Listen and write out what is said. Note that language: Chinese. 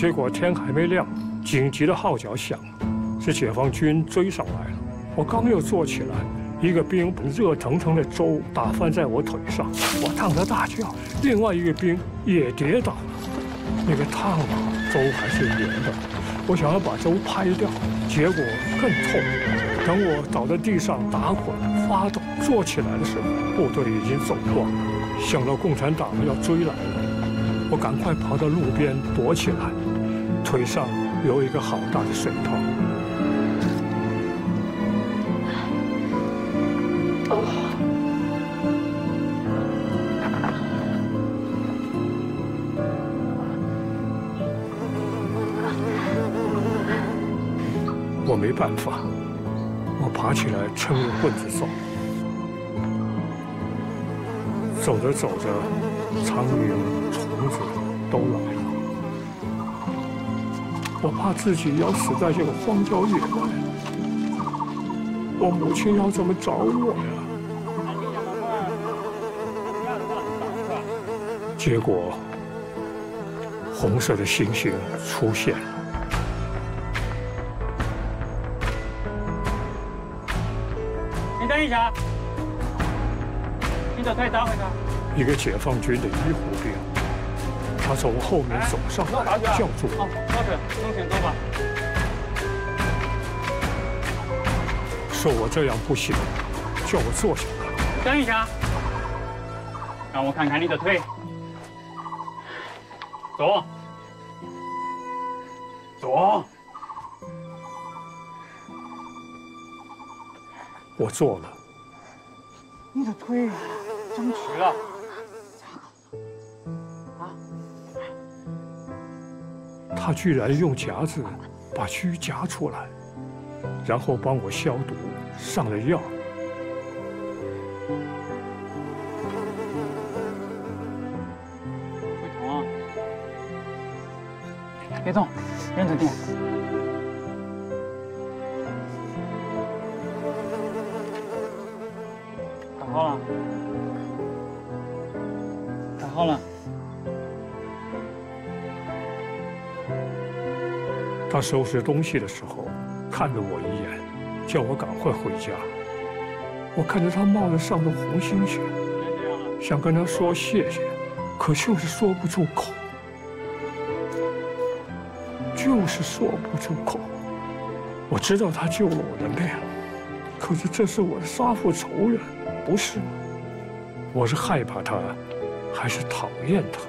结果天还没亮，紧急的号角响了，是解放军追上来了。我刚要坐起来，一个兵把热腾腾的粥打翻在我腿上，我烫得大叫。另外一个兵也跌倒了，那个烫啊，粥还是凉的。我想要把粥拍掉，结果更痛。等我倒在地上打滚发抖，坐起来的时候，部队已经走光了。想到共产党要追来了，我赶快跑到路边躲起来，腿上有一个好大的水泡。我没办法，我爬起来撑着棍子走，走着走着，苍蝇、虫子都来了。我怕自己要死在这个荒郊野外，我母亲要怎么找我呀？结果，红色的星星出现了。等一下，你的腿打回他。一个解放军的医护兵，他从后面走上来，叫住我。老师，能行走吧？说我这样不行，叫我坐下来。等一下，让我看看你的腿。坐，坐。我做了。你的腿怎么去了？他居然用夹子把蛆夹出来，然后帮我消毒，上了药。会痛啊！别动，忍着点。好了，太好了。他收拾东西的时候，看了我一眼，叫我赶快回家。我看着他帽子上的红星星，想跟他说谢谢，可就是说不出口，就是说不出口。我知道他救了我的命，可是这是我的杀父仇人。不是吗？我是害怕他，还是讨厌他？